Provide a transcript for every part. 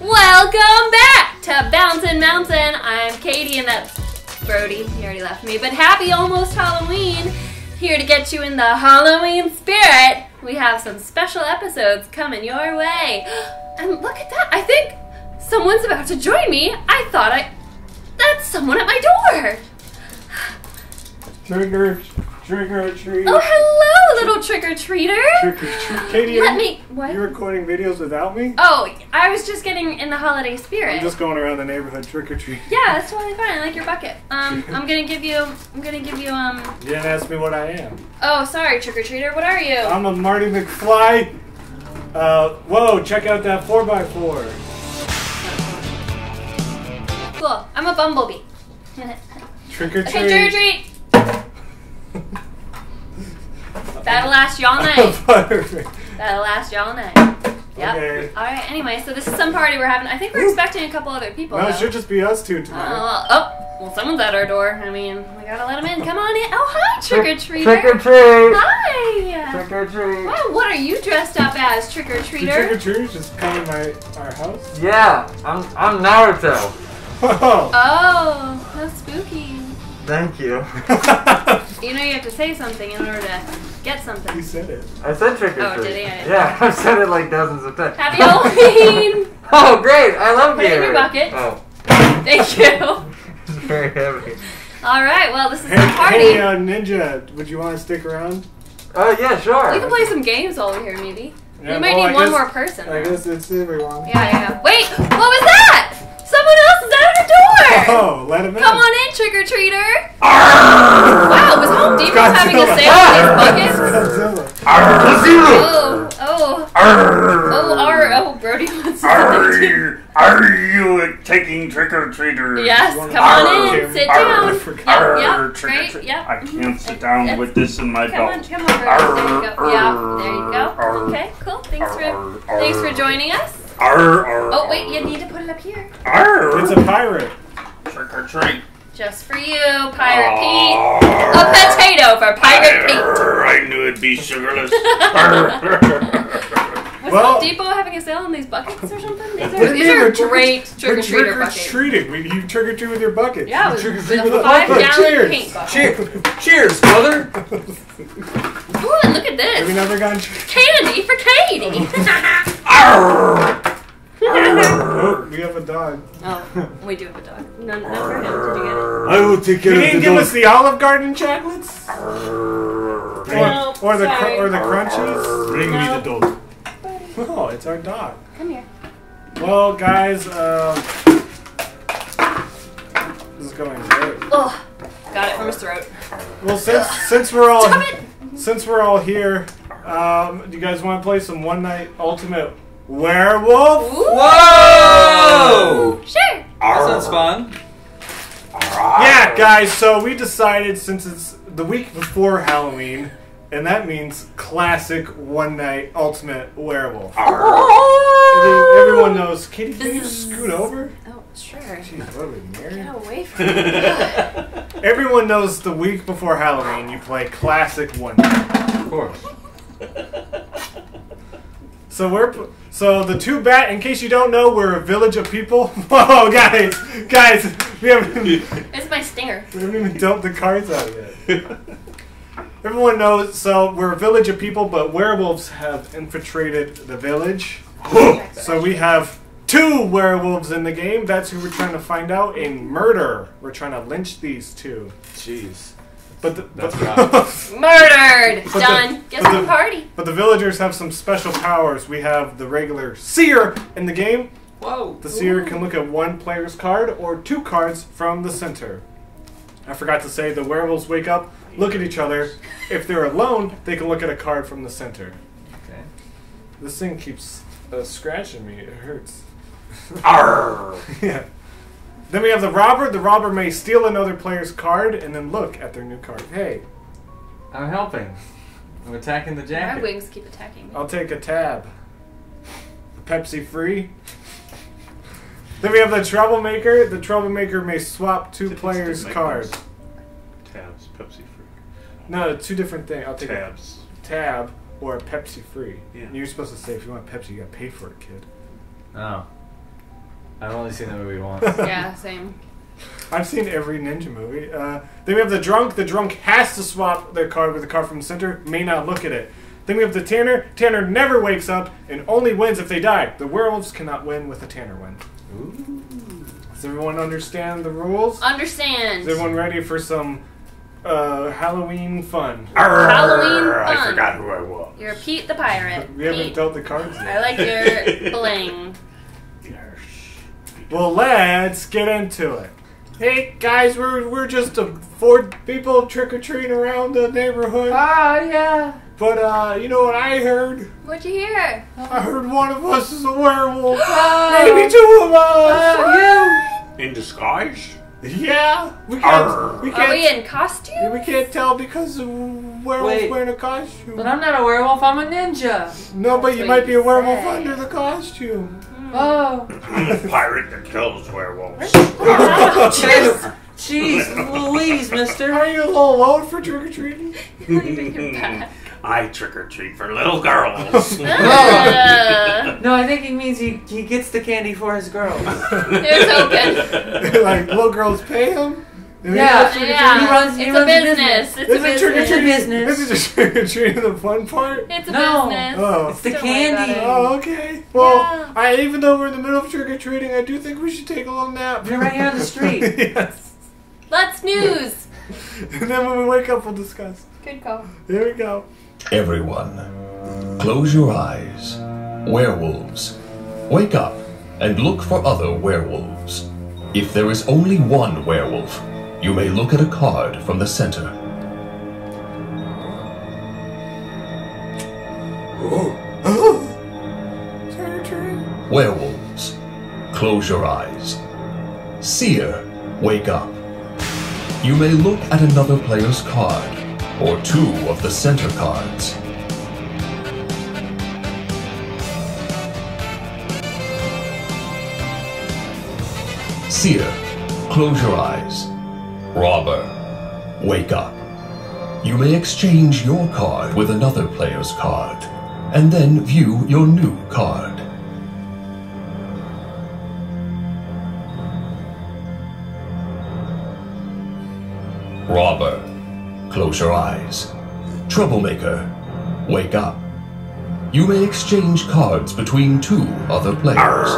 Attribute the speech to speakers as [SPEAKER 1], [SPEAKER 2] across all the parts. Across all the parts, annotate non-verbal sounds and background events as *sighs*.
[SPEAKER 1] Welcome back to Bouncin' Mouncin'. I'm Katie and that's Brody. He already left me, but happy almost Halloween. Here to get you in the Halloween spirit. We have some special episodes coming your way. *gasps* And look at that. I think someone's about to join me. I thought I. That's someone at my door. *sighs*
[SPEAKER 2] Trick or trick or treat.
[SPEAKER 1] Oh, hello, little trick or treater.
[SPEAKER 2] Trick or treat. Katie,
[SPEAKER 1] Let me. What?
[SPEAKER 2] you recording videos without me?
[SPEAKER 1] Oh, I was just getting in the holiday spirit.
[SPEAKER 2] I'm just going around the neighborhood trick or treat.
[SPEAKER 1] Yeah, that's totally fine. I like your bucket. Um, *laughs* I'm gonna give you. I'm gonna give you. Um.
[SPEAKER 2] You didn't ask me what I am.
[SPEAKER 1] Oh, sorry, trick or treater. What are you?
[SPEAKER 2] I'm a Marty McFly. Uh, whoa! Check out that four x four.
[SPEAKER 1] Cool. I'm a bumblebee. *laughs*
[SPEAKER 2] Trick or
[SPEAKER 1] okay, trick or
[SPEAKER 2] treat.
[SPEAKER 1] treat. That'll last you all *laughs* night. That'll last you all night. Yep.
[SPEAKER 2] Okay.
[SPEAKER 1] All right. Anyway, so this is some party we're having. I think we're expecting a couple other people.
[SPEAKER 2] No, it should just be us two
[SPEAKER 1] Oh,
[SPEAKER 2] tonight.
[SPEAKER 1] well, oh, well, someone's at our door. I mean, we gotta let them in. Come on in. Oh, hi, trick or treater.
[SPEAKER 3] Trick or treat!
[SPEAKER 1] Hi.
[SPEAKER 3] Trick or treat!
[SPEAKER 1] Wow, what are you dressed up as, trick or
[SPEAKER 2] Did trick or
[SPEAKER 1] treater?
[SPEAKER 2] treaters just come in my our house?
[SPEAKER 3] Yeah, I'm I'm Naruto.
[SPEAKER 2] Whoa!
[SPEAKER 1] Oh, oh how spooky.
[SPEAKER 3] Thank you. *laughs*
[SPEAKER 1] You know you have to say something in order to get something.
[SPEAKER 2] he said it.
[SPEAKER 3] I said trick or treat.
[SPEAKER 1] Oh,
[SPEAKER 3] treat.
[SPEAKER 1] did he? I *laughs*
[SPEAKER 3] Yeah, I've said it like dozens of times.
[SPEAKER 1] Happy Halloween! *laughs*
[SPEAKER 3] oh, great! I love
[SPEAKER 1] Put it in
[SPEAKER 3] Gatorade.
[SPEAKER 1] your bucket.
[SPEAKER 3] Oh,
[SPEAKER 1] Thank you. *laughs*
[SPEAKER 3] it's very heavy.
[SPEAKER 1] All right, well, this is
[SPEAKER 2] Hey,
[SPEAKER 1] the party.
[SPEAKER 2] hey uh, Ninja, would you want to stick around?
[SPEAKER 3] Oh yeah, sure.
[SPEAKER 1] we can play some games while we're here, maybe.
[SPEAKER 2] Yeah,
[SPEAKER 1] we might
[SPEAKER 2] well,
[SPEAKER 1] need
[SPEAKER 2] I
[SPEAKER 1] one
[SPEAKER 2] guess-
[SPEAKER 1] more person.
[SPEAKER 2] I guess it's everyone.
[SPEAKER 1] Yeah, yeah. Wait, what was that?
[SPEAKER 2] Oh, let him in.
[SPEAKER 1] Come on in, trick or treater. Wow, was Home Depot having a sale on these buckets?
[SPEAKER 2] Godzilla.
[SPEAKER 1] Oh, oh, oh, our, oh, Brody wants to say too.
[SPEAKER 4] Are, are you taking trick or treater?
[SPEAKER 1] Yes,
[SPEAKER 2] Wanna-
[SPEAKER 1] come on in, sit
[SPEAKER 2] arr,
[SPEAKER 1] down.
[SPEAKER 2] I
[SPEAKER 1] Yep, yep,
[SPEAKER 4] trick or
[SPEAKER 1] great,
[SPEAKER 4] treat.
[SPEAKER 1] yep.
[SPEAKER 4] I can't mm-hmm. sit down
[SPEAKER 1] That's-
[SPEAKER 4] with this in my
[SPEAKER 1] Come on,
[SPEAKER 4] belt.
[SPEAKER 1] come on, Brody. There you go. Yeah, there you go. Okay, cool. Thanks for thanks for joining us.
[SPEAKER 4] Arr, arr,
[SPEAKER 1] Oh wait, you need to put it up here.
[SPEAKER 4] Arr,
[SPEAKER 2] It's a pirate.
[SPEAKER 4] Trick or treat.
[SPEAKER 1] Just for you, Pirate Pete. A potato for Pirate Pete.
[SPEAKER 4] I knew it'd be sugarless. *laughs*
[SPEAKER 1] Was
[SPEAKER 2] Well-
[SPEAKER 1] Home Depot having a sale on these buckets or something? These are, these are
[SPEAKER 2] trick-
[SPEAKER 1] great trick or
[SPEAKER 2] We're
[SPEAKER 1] treater
[SPEAKER 2] trick or treating. We, you trick or treat with your bucket.
[SPEAKER 1] Yeah,
[SPEAKER 2] You trick or treat with a
[SPEAKER 1] five
[SPEAKER 2] bucket.
[SPEAKER 1] gallon
[SPEAKER 2] Cheers.
[SPEAKER 1] paint bucket.
[SPEAKER 3] Cheers, *laughs* cheers, brother.
[SPEAKER 1] Ooh, and look at
[SPEAKER 2] Have you
[SPEAKER 1] this.
[SPEAKER 2] never gone? Trick-
[SPEAKER 1] Candy for Katie. *laughs*
[SPEAKER 2] oh, we have a dog.
[SPEAKER 1] oh, we do have a dog. No, no for him. Did you get it?
[SPEAKER 3] I will take care
[SPEAKER 2] You didn't give us the Olive Garden chocolates,
[SPEAKER 1] No,
[SPEAKER 2] or, or the cr-
[SPEAKER 1] sorry.
[SPEAKER 2] or the crunchies.
[SPEAKER 4] Bring me the dog.
[SPEAKER 2] Oh, it's our dog.
[SPEAKER 1] Come here.
[SPEAKER 2] Well, guys, um, this is going great.
[SPEAKER 1] Oh, got it from his throat.
[SPEAKER 2] Well, since since we're all
[SPEAKER 1] Stop it.
[SPEAKER 2] since we're all here, um, do you guys want to play some one night ultimate werewolf?
[SPEAKER 3] Whoa!
[SPEAKER 1] Sure.
[SPEAKER 3] That sounds fun.
[SPEAKER 2] Yeah, guys. So we decided since it's the week before Halloween, and that means classic one night ultimate werewolf. *laughs* Every- everyone knows. Kitty, can you scoot over?
[SPEAKER 1] Oh, sure.
[SPEAKER 2] Jeez, what are we married?
[SPEAKER 1] Get away from *laughs* me. *laughs*
[SPEAKER 2] Everyone knows the week before Halloween you play classic one night.
[SPEAKER 3] Of course.
[SPEAKER 2] So we're so the two bat. In case you don't know, we're a village of people. *laughs* Whoa, guys, guys, we haven't
[SPEAKER 1] it's my stinger.
[SPEAKER 2] we haven't even dumped the cards out yet. Everyone knows. So we're a village of people, but werewolves have infiltrated the village. *gasps* So we have two werewolves in the game. That's who we're trying to find out. In murder, we're trying to lynch these two.
[SPEAKER 3] Jeez.
[SPEAKER 2] But the,
[SPEAKER 3] That's
[SPEAKER 2] but, *laughs*
[SPEAKER 1] Murdered.
[SPEAKER 2] But the-
[SPEAKER 1] Done. Guess
[SPEAKER 2] but
[SPEAKER 1] the
[SPEAKER 2] the-
[SPEAKER 1] party.
[SPEAKER 2] but the villagers have some special powers. We have the regular seer in the game.
[SPEAKER 3] Whoa.
[SPEAKER 2] The seer can look at one player's card or two cards from the center. I forgot to say the werewolves wake up, look at each other. If they're alone, they can look at a card from the center.
[SPEAKER 3] Okay.
[SPEAKER 2] This thing keeps uh, scratching me. It hurts.
[SPEAKER 4] Arr. *laughs*
[SPEAKER 2] yeah. Then we have the robber. The robber may steal another player's card and then look at their new card. Hey,
[SPEAKER 3] I'm helping. I'm attacking the jacket.
[SPEAKER 1] My wings keep attacking me.
[SPEAKER 2] I'll take a tab. Pepsi free. Then we have the troublemaker. The troublemaker may swap two
[SPEAKER 4] It's
[SPEAKER 2] players' cards.
[SPEAKER 4] Tabs, Pepsi free.
[SPEAKER 2] No, two different things. I'll take
[SPEAKER 4] Tabs.
[SPEAKER 2] a tab or a Pepsi free.
[SPEAKER 4] Yeah.
[SPEAKER 2] And you're supposed to say if you want Pepsi, you gotta pay for it, kid.
[SPEAKER 3] Oh. I've only seen the movie once. *laughs*
[SPEAKER 1] Yeah, same.
[SPEAKER 2] I've seen every ninja movie. Uh, then we have the drunk. The drunk has to swap their card with the card from the center. May not look at it. Then we have the tanner. Tanner never wakes up and only wins if they die. The werewolves cannot win with a tanner win. Does everyone understand the rules?
[SPEAKER 1] Understand.
[SPEAKER 2] Is everyone ready for some uh, Halloween fun?
[SPEAKER 1] Halloween
[SPEAKER 4] I
[SPEAKER 1] fun.
[SPEAKER 4] forgot who I was.
[SPEAKER 1] You're Pete the pirate.
[SPEAKER 2] We haven't dealt the cards
[SPEAKER 1] I like your *laughs* bling.
[SPEAKER 4] Yes.
[SPEAKER 2] Well, let's get into it. Hey guys, we're we're just a four people trick or treating around the neighborhood.
[SPEAKER 3] Ah, yeah.
[SPEAKER 2] But uh, you know what I heard?
[SPEAKER 1] What'd you hear?
[SPEAKER 2] I heard one of us is a werewolf. *gasps* Maybe two of us.
[SPEAKER 3] ah,
[SPEAKER 4] In disguise?
[SPEAKER 2] Yeah, we can't.
[SPEAKER 4] Arr.
[SPEAKER 2] We
[SPEAKER 1] Are
[SPEAKER 2] can't.
[SPEAKER 1] Are we in costume?
[SPEAKER 2] we can't tell because the werewolf
[SPEAKER 3] Wait.
[SPEAKER 2] wearing a costume.
[SPEAKER 3] But I'm not a werewolf. I'm a ninja.
[SPEAKER 2] no, but
[SPEAKER 1] That's
[SPEAKER 2] you
[SPEAKER 1] what
[SPEAKER 2] might be a werewolf
[SPEAKER 1] say.
[SPEAKER 2] under the costume.
[SPEAKER 3] Oh,
[SPEAKER 4] I'm a pirate that kills werewolves. *laughs*
[SPEAKER 3] jeez, jeez, Louise, Mister.
[SPEAKER 2] Are you a little low for trick or treating?
[SPEAKER 4] I trick or treat for little girls.
[SPEAKER 1] Uh, *laughs* *laughs*
[SPEAKER 3] No, I think he means he he gets the candy for his girls.
[SPEAKER 1] Here's hoping.
[SPEAKER 2] like little girls pay him. And
[SPEAKER 3] Yeah.
[SPEAKER 2] they go trick or
[SPEAKER 1] Yeah,
[SPEAKER 3] He runs- he
[SPEAKER 1] it's
[SPEAKER 3] runs
[SPEAKER 1] a
[SPEAKER 3] a
[SPEAKER 1] business.
[SPEAKER 2] treat.
[SPEAKER 1] It's a
[SPEAKER 2] Is it trick or
[SPEAKER 1] business.
[SPEAKER 3] It's a
[SPEAKER 2] treating?
[SPEAKER 3] business.
[SPEAKER 2] This is just trick or treating the fun part.
[SPEAKER 1] It's a
[SPEAKER 3] No.
[SPEAKER 1] business.
[SPEAKER 2] Oh.
[SPEAKER 3] It's the
[SPEAKER 1] Don't
[SPEAKER 3] candy.
[SPEAKER 2] Oh, okay. Well,
[SPEAKER 1] Yeah.
[SPEAKER 2] I even though we're in the middle of trick or treating, I do think we should take a little nap.
[SPEAKER 3] You're right here on the street. *laughs*
[SPEAKER 2] yes.
[SPEAKER 1] Let's news. *laughs*
[SPEAKER 2] And then when we wake up, we'll discuss.
[SPEAKER 1] Good call.
[SPEAKER 2] Here we go.
[SPEAKER 5] Everyone, close your eyes. Werewolves. Wake up and look for other werewolves. If there is only one werewolf, you may look at a card from the center. Werewolves. Close your eyes. Seer, wake up. You may look at another player's card, or two of the center cards. Seer, close your eyes. Robber, wake up. You may exchange your card with another player's card, and then view your new card. Robber, close your eyes. Troublemaker, wake up. You may exchange cards between two other players.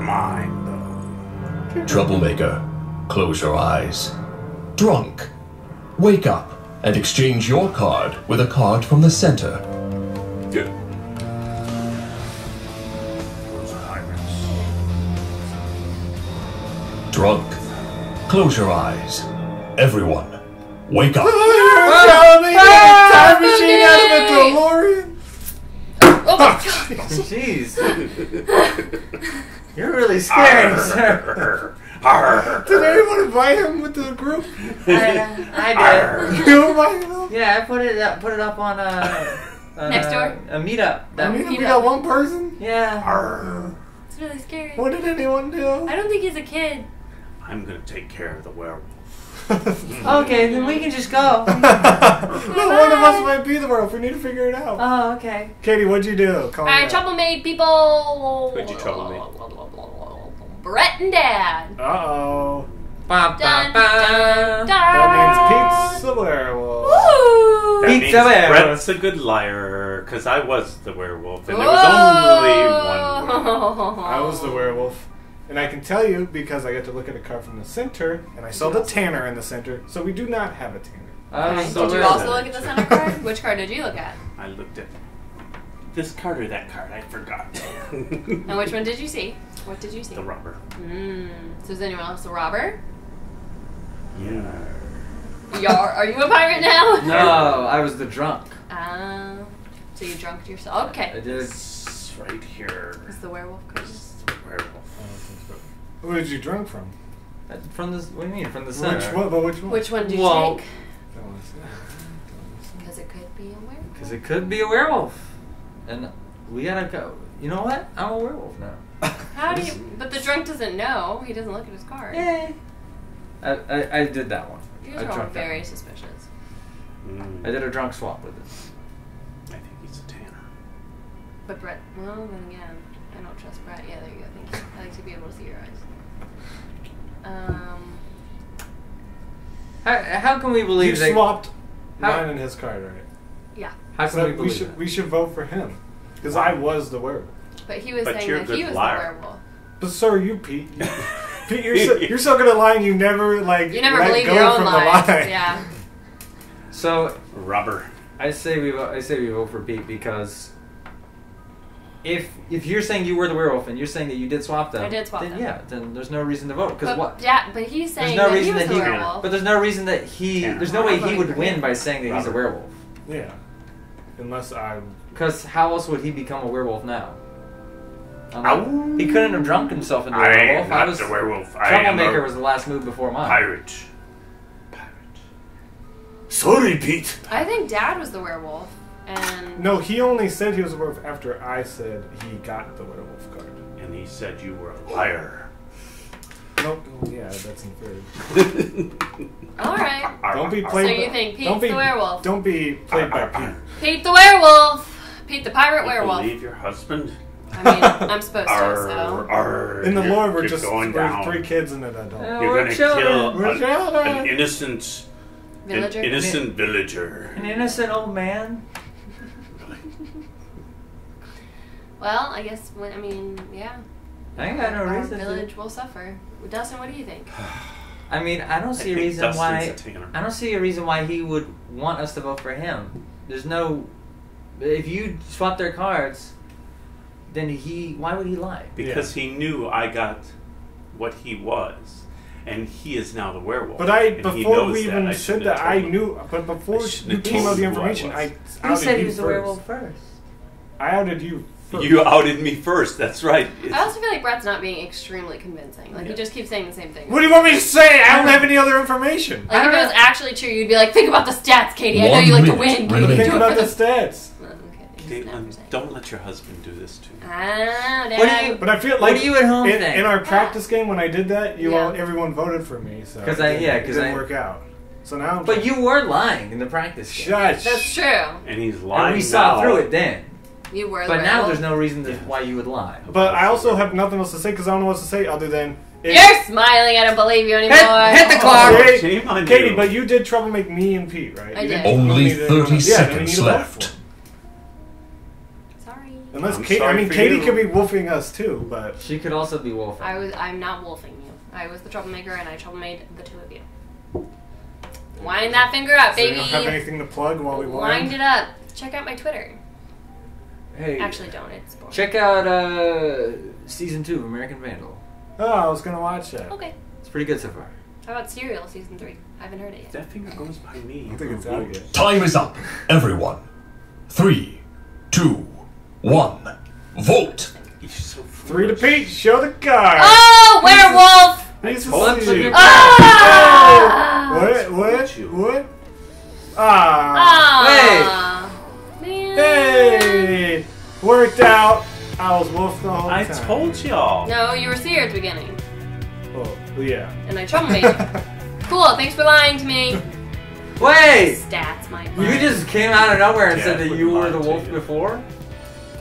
[SPEAKER 4] Mine, though.
[SPEAKER 5] Troublemaker, close your eyes. Drunk, wake up and exchange your card with a card from the center.
[SPEAKER 4] Good. Those pirates.
[SPEAKER 5] Drunk, close your eyes. Everyone, wake up.
[SPEAKER 2] You're telling me that time machine out of a DeLorean?
[SPEAKER 1] Oh my god.
[SPEAKER 3] Jeez, *laughs* you're really scary, sir.
[SPEAKER 4] Arr. Arr.
[SPEAKER 2] Did anyone invite him with the group?
[SPEAKER 3] I, I did.
[SPEAKER 2] You invited him?
[SPEAKER 3] Yeah, I put it up, put it up on a, a
[SPEAKER 1] Next door?
[SPEAKER 3] a meetup.
[SPEAKER 2] I
[SPEAKER 3] That,
[SPEAKER 2] mean, we got one person.
[SPEAKER 3] yeah.
[SPEAKER 4] Arr.
[SPEAKER 1] It's really scary.
[SPEAKER 2] What did anyone do?
[SPEAKER 1] I don't think he's a kid.
[SPEAKER 4] I'm gonna take care of the werewolf. *laughs*
[SPEAKER 3] Okay, then we can just go. *laughs*
[SPEAKER 2] no, one of us might be the werewolf. We need to figure it out.
[SPEAKER 3] Oh, okay.
[SPEAKER 2] Katie, what'd you do? Call me
[SPEAKER 1] Alright, trouble made people.
[SPEAKER 4] Who'd you trouble
[SPEAKER 1] Brett and Dad.
[SPEAKER 2] Uh oh.
[SPEAKER 3] Ba, ba,
[SPEAKER 1] Dun,
[SPEAKER 3] ba.
[SPEAKER 1] dun, dun.
[SPEAKER 2] That means Pete's the werewolf.
[SPEAKER 1] Woo!
[SPEAKER 4] That
[SPEAKER 3] Pete's
[SPEAKER 4] means
[SPEAKER 3] werewolf.
[SPEAKER 4] Brett's a good liar, because I was the werewolf, and there was only one werewolf.
[SPEAKER 2] I was the werewolf. And I can tell you because I get to look at a card from the center, and I saw the tanner in the center, so we do not have a tanner.
[SPEAKER 3] I was the
[SPEAKER 1] Did you also look at the center card? Which card did you look at?
[SPEAKER 4] I looked at this card or that card, I forgot. *laughs*
[SPEAKER 1] And which one did you see? What did you see?
[SPEAKER 4] the robber.
[SPEAKER 1] Mm. So is anyone else a robber?
[SPEAKER 4] Yeah.
[SPEAKER 1] Yar, are you a pirate now? *laughs* *laughs*
[SPEAKER 3] No, I was the drunk.
[SPEAKER 1] Uh, so you drunk yourself?
[SPEAKER 3] I
[SPEAKER 1] Okay.
[SPEAKER 3] did.
[SPEAKER 4] It's right here.
[SPEAKER 1] Is the werewolf card?
[SPEAKER 4] It's the werewolf.
[SPEAKER 2] Who did you drink from?
[SPEAKER 3] From the what do you mean from the
[SPEAKER 2] Which one? But which one?
[SPEAKER 1] Which one did you
[SPEAKER 3] Well-
[SPEAKER 1] take?
[SPEAKER 2] That was-
[SPEAKER 1] Because it could be a werewolf.
[SPEAKER 3] Because it could be a werewolf, and we gotta go. You know what? I'm a werewolf now.
[SPEAKER 1] How do you? But the drunk doesn't know. He doesn't look at his card.
[SPEAKER 3] Yay! I, I, I did that one.
[SPEAKER 1] You
[SPEAKER 3] I
[SPEAKER 1] are all
[SPEAKER 3] drunk that
[SPEAKER 1] very
[SPEAKER 3] one.
[SPEAKER 1] suspicious.
[SPEAKER 4] Mm,
[SPEAKER 3] I did a drunk swap with it.
[SPEAKER 4] I think he's a tanner.
[SPEAKER 1] But Brett, well, then again, I don't trust Brett. Yeah, there you go. Thank you. I like to be able to see your eyes. Um,
[SPEAKER 3] How, how can we
[SPEAKER 2] You
[SPEAKER 3] believe that?
[SPEAKER 2] swapped
[SPEAKER 3] How-
[SPEAKER 2] mine and his card, right?
[SPEAKER 1] yeah.
[SPEAKER 3] How can
[SPEAKER 2] So
[SPEAKER 3] we
[SPEAKER 2] we, should
[SPEAKER 3] that?
[SPEAKER 2] we should vote for him because I was the werewolf.
[SPEAKER 1] But he was
[SPEAKER 4] But
[SPEAKER 1] saying that he was
[SPEAKER 4] liar.
[SPEAKER 1] the werewolf.
[SPEAKER 2] But so are you, Pete. You- *laughs* Pete, you're so, you're so good at lying. You never like
[SPEAKER 1] You never
[SPEAKER 2] let
[SPEAKER 1] believe
[SPEAKER 2] go
[SPEAKER 1] your own
[SPEAKER 2] from
[SPEAKER 1] lies.
[SPEAKER 2] the lie.
[SPEAKER 1] Yeah.
[SPEAKER 3] So
[SPEAKER 4] Rubber.
[SPEAKER 3] I say we vote, I say we vote for Pete because if if you're saying you were the werewolf and you're saying that you did swap them,
[SPEAKER 1] I did swap
[SPEAKER 3] then
[SPEAKER 1] them.
[SPEAKER 3] yeah, then there's no reason to vote because what?
[SPEAKER 1] yeah, but he's
[SPEAKER 3] There's
[SPEAKER 1] saying
[SPEAKER 3] no
[SPEAKER 1] that
[SPEAKER 3] reason
[SPEAKER 1] he was
[SPEAKER 3] that
[SPEAKER 1] the
[SPEAKER 3] he.
[SPEAKER 1] werewolf.
[SPEAKER 3] But there's no reason that he.
[SPEAKER 4] Yeah.
[SPEAKER 3] There's no way he would win by saying that he's a werewolf.
[SPEAKER 2] Yeah. Unless I.
[SPEAKER 3] Because how else would he become a werewolf now?
[SPEAKER 4] Ow.
[SPEAKER 3] he couldn't have drunk himself into a
[SPEAKER 4] I
[SPEAKER 3] werewolf.
[SPEAKER 4] am not
[SPEAKER 3] was,
[SPEAKER 4] the werewolf. I
[SPEAKER 3] Troublemaker was the last move before mine.
[SPEAKER 4] pirate. Pirate.
[SPEAKER 2] Sorry, Pete.
[SPEAKER 1] I think Dad was the werewolf, and
[SPEAKER 2] No, he only said he was a werewolf after I said he got the werewolf card.
[SPEAKER 4] And he said you were a liar.
[SPEAKER 2] Nope. Oh, yeah, that's unfair. *laughs*
[SPEAKER 1] all right,
[SPEAKER 2] Don't be played.
[SPEAKER 1] So
[SPEAKER 2] played.
[SPEAKER 1] you
[SPEAKER 2] by,
[SPEAKER 1] think Pete's
[SPEAKER 2] don't be,
[SPEAKER 1] the werewolf?
[SPEAKER 2] Don't be played by Pete.
[SPEAKER 1] Pete the werewolf, Pete the pirate
[SPEAKER 4] You
[SPEAKER 1] werewolf.
[SPEAKER 4] Believe your husband.
[SPEAKER 1] I mean, I'm *laughs* supposed to. So
[SPEAKER 4] arr,
[SPEAKER 2] In the
[SPEAKER 4] you're-
[SPEAKER 2] lore, we're just
[SPEAKER 4] going
[SPEAKER 2] we're
[SPEAKER 4] down.
[SPEAKER 2] three kids and an adult.
[SPEAKER 3] Yeah.
[SPEAKER 4] You're
[SPEAKER 3] We're
[SPEAKER 4] gonna
[SPEAKER 3] children.
[SPEAKER 4] kill
[SPEAKER 2] We're
[SPEAKER 4] an,
[SPEAKER 2] children.
[SPEAKER 4] an innocent, an innocent villager.
[SPEAKER 3] An innocent old man.
[SPEAKER 1] Well, I guess. when- I mean, yeah.
[SPEAKER 3] I ain't got no
[SPEAKER 1] Our
[SPEAKER 3] reason to.
[SPEAKER 1] village will suffer. Dustin, what do you think? *sighs*
[SPEAKER 3] I mean, I don't see a
[SPEAKER 4] think
[SPEAKER 3] reason
[SPEAKER 4] Dustin's
[SPEAKER 3] why.
[SPEAKER 4] a tanner.
[SPEAKER 3] I don't see a reason why he would want us to vote for him. There's no. If you swap their cards, then he. Why would he lie?
[SPEAKER 4] Because he knew I got what he was, and he is now the werewolf.
[SPEAKER 2] But I,
[SPEAKER 4] And he
[SPEAKER 2] before
[SPEAKER 4] knows
[SPEAKER 2] we even
[SPEAKER 4] I
[SPEAKER 2] said
[SPEAKER 4] shouldn't
[SPEAKER 2] that,
[SPEAKER 4] have
[SPEAKER 2] I
[SPEAKER 4] told him.
[SPEAKER 2] knew. But before
[SPEAKER 4] I shouldn't
[SPEAKER 2] you
[SPEAKER 4] have
[SPEAKER 2] came out
[SPEAKER 4] told
[SPEAKER 2] the
[SPEAKER 4] him who I
[SPEAKER 2] information, I,
[SPEAKER 4] was.
[SPEAKER 2] Outed
[SPEAKER 3] said he
[SPEAKER 2] you
[SPEAKER 3] was the
[SPEAKER 2] first.
[SPEAKER 3] werewolf first.
[SPEAKER 2] I outed you. First.
[SPEAKER 4] You outed me first. That's right. It's-
[SPEAKER 1] I also feel like Brett's not being extremely convincing. Like he just keeps saying the same thing.
[SPEAKER 2] What do you want me to say? I don't have any other information.
[SPEAKER 1] Like if it was actually true, you'd be like, think about the stats, Katie. I know you like to
[SPEAKER 5] minute
[SPEAKER 1] win.
[SPEAKER 5] remaining.
[SPEAKER 1] Katie.
[SPEAKER 2] Think *laughs*
[SPEAKER 1] Do it
[SPEAKER 2] about
[SPEAKER 1] for
[SPEAKER 2] the stats.
[SPEAKER 1] Well, okay, thanks,
[SPEAKER 4] Caitlin, don't let your husband do this to you.
[SPEAKER 1] Ah,
[SPEAKER 3] What do you-
[SPEAKER 2] But I feel
[SPEAKER 3] What
[SPEAKER 2] like
[SPEAKER 3] do you at home
[SPEAKER 2] in, in our practice game when I did that, you
[SPEAKER 1] Yeah.
[SPEAKER 2] all everyone voted for me. So
[SPEAKER 3] 'Cause I-
[SPEAKER 2] it
[SPEAKER 3] yeah,
[SPEAKER 2] didn't-
[SPEAKER 3] 'cause
[SPEAKER 2] it didn't
[SPEAKER 3] I-
[SPEAKER 2] work out. So now I'm
[SPEAKER 3] But you were lying in the practice game.
[SPEAKER 1] That's true.
[SPEAKER 4] And he's lying
[SPEAKER 3] And we saw through it then.
[SPEAKER 1] You were.
[SPEAKER 3] But
[SPEAKER 1] the
[SPEAKER 3] now there's no reason to, why you would lie.
[SPEAKER 2] But I also have nothing else to say because I don't know what to say other than. if-
[SPEAKER 1] You're smiling. I don't believe you anymore.
[SPEAKER 3] hit the
[SPEAKER 2] Oh,
[SPEAKER 3] clock.
[SPEAKER 2] Katie,
[SPEAKER 4] Shame on
[SPEAKER 2] Katie,
[SPEAKER 4] you.
[SPEAKER 2] but you did troublemaker me and Pete, right?
[SPEAKER 1] I
[SPEAKER 2] You
[SPEAKER 1] did.
[SPEAKER 5] Only
[SPEAKER 2] me to-
[SPEAKER 5] 30
[SPEAKER 2] yeah,
[SPEAKER 5] seconds
[SPEAKER 2] you need to vote
[SPEAKER 5] left.
[SPEAKER 1] Sorry.
[SPEAKER 2] Unless
[SPEAKER 4] I'm
[SPEAKER 2] Katie, I mean, Katie
[SPEAKER 4] you.
[SPEAKER 2] could be wolfing us too, but
[SPEAKER 3] She could also be wolfing.
[SPEAKER 1] I was. I'm not wolfing you. I was the troublemaker, and I troublemade the two of you. Wind that finger up,
[SPEAKER 2] so you
[SPEAKER 1] baby.
[SPEAKER 2] don't have anything to plug while we
[SPEAKER 1] Wind
[SPEAKER 2] wind.
[SPEAKER 1] it up. Check out my Twitter.
[SPEAKER 3] Hey,
[SPEAKER 1] Actually, don't. It's boring.
[SPEAKER 3] check out uh, season two of American Vandal.
[SPEAKER 2] Oh, I was gonna watch that.
[SPEAKER 1] Okay.
[SPEAKER 3] It's pretty good so far.
[SPEAKER 1] How about Serial season three? I haven't heard it yet.
[SPEAKER 4] That finger goes by me.
[SPEAKER 2] I think it's out yet.
[SPEAKER 5] Time is up, everyone. Three, two, one. Vote.
[SPEAKER 4] You're so
[SPEAKER 2] Three to
[SPEAKER 4] foolish.
[SPEAKER 2] Pete. Show the card.
[SPEAKER 1] Oh, werewolf!
[SPEAKER 2] He's
[SPEAKER 4] told
[SPEAKER 2] asleep.
[SPEAKER 4] you.
[SPEAKER 1] Ah!
[SPEAKER 2] What? What? What? Ah.
[SPEAKER 1] Ah. Man.
[SPEAKER 2] Hey! Worked out. I was wolf the whole
[SPEAKER 4] I
[SPEAKER 2] time.
[SPEAKER 4] told y'all.
[SPEAKER 1] No, you were Seer at the beginning,
[SPEAKER 2] Oh, yeah.
[SPEAKER 1] and I troublemaker. *laughs* cool. Thanks for lying to me.
[SPEAKER 3] Wait!
[SPEAKER 1] Stats, my.
[SPEAKER 3] You just came out of nowhere and
[SPEAKER 4] Yeah,
[SPEAKER 3] said that you were the wolf
[SPEAKER 4] you.
[SPEAKER 3] before?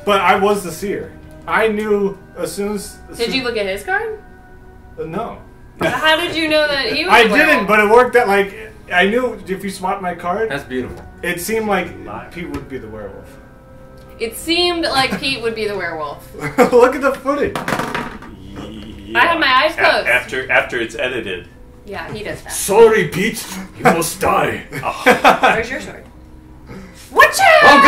[SPEAKER 2] But I was the seer. I knew as soon as. as
[SPEAKER 1] Did
[SPEAKER 2] soon-
[SPEAKER 1] you look at his card?
[SPEAKER 2] Uh, no.
[SPEAKER 1] How did you know that he was? *laughs*
[SPEAKER 2] I
[SPEAKER 1] a werewolf?
[SPEAKER 2] didn't, but it worked out. Like I knew if you swapped my card,
[SPEAKER 3] That's beautiful.
[SPEAKER 2] it seemed like
[SPEAKER 4] Liar.
[SPEAKER 2] Pete would be the werewolf.
[SPEAKER 1] It seemed like Pete would be the werewolf. *laughs*
[SPEAKER 2] Look at the footage.
[SPEAKER 4] Yeah.
[SPEAKER 1] I had my eyes
[SPEAKER 4] A-
[SPEAKER 1] closed.
[SPEAKER 4] after after it's edited.
[SPEAKER 1] Yeah, he does that.
[SPEAKER 2] Sorry, Pete. You *laughs* must die. Oh.
[SPEAKER 1] Where's your sword? Watch out!
[SPEAKER 3] Oh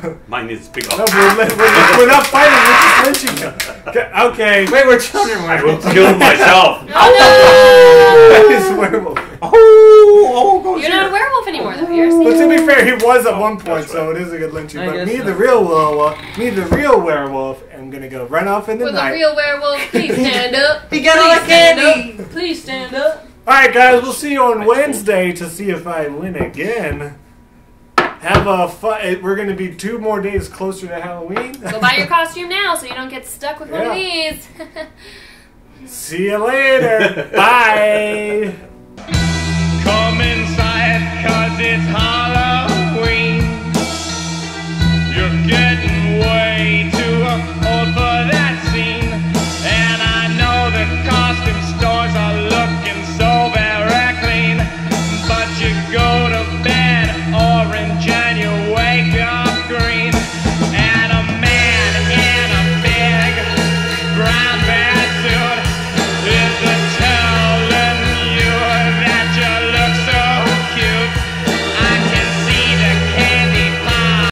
[SPEAKER 3] god!
[SPEAKER 4] Mine is big.
[SPEAKER 2] No, we're, *laughs* we're, we're not fighting. We're just lynching him. Okay. okay.
[SPEAKER 3] Wait, we're children.
[SPEAKER 4] I
[SPEAKER 3] We're
[SPEAKER 4] will kill myself.
[SPEAKER 1] Oh
[SPEAKER 2] He's a oh, werewolf.
[SPEAKER 4] Oh, oh,
[SPEAKER 1] no!
[SPEAKER 4] goes
[SPEAKER 1] You're not a werewolf anymore, though. You're
[SPEAKER 2] But to be fair, he was at oh, one point,
[SPEAKER 4] That's
[SPEAKER 2] so it is a good lynching.
[SPEAKER 3] I
[SPEAKER 2] But
[SPEAKER 3] guess
[SPEAKER 2] me,
[SPEAKER 3] so.
[SPEAKER 2] the real werewolf, me, the real werewolf, am gonna go run off in the
[SPEAKER 1] For the
[SPEAKER 2] night.
[SPEAKER 1] real werewolf, please *laughs* stand up.
[SPEAKER 3] He got all
[SPEAKER 1] Please
[SPEAKER 3] the
[SPEAKER 1] stand
[SPEAKER 3] candy.
[SPEAKER 1] up. Please stand up.
[SPEAKER 2] All right, guys, we'll see you on Wednesday to see if I win again. Have a fun. Eh, we're gonna be two more days closer to Halloween.
[SPEAKER 1] Go buy your *laughs* costume now so you don't get stuck with one of
[SPEAKER 2] Yeah.
[SPEAKER 1] these. *laughs*
[SPEAKER 2] see you later. Bye.
[SPEAKER 6] Come inside, cause it's Halloween.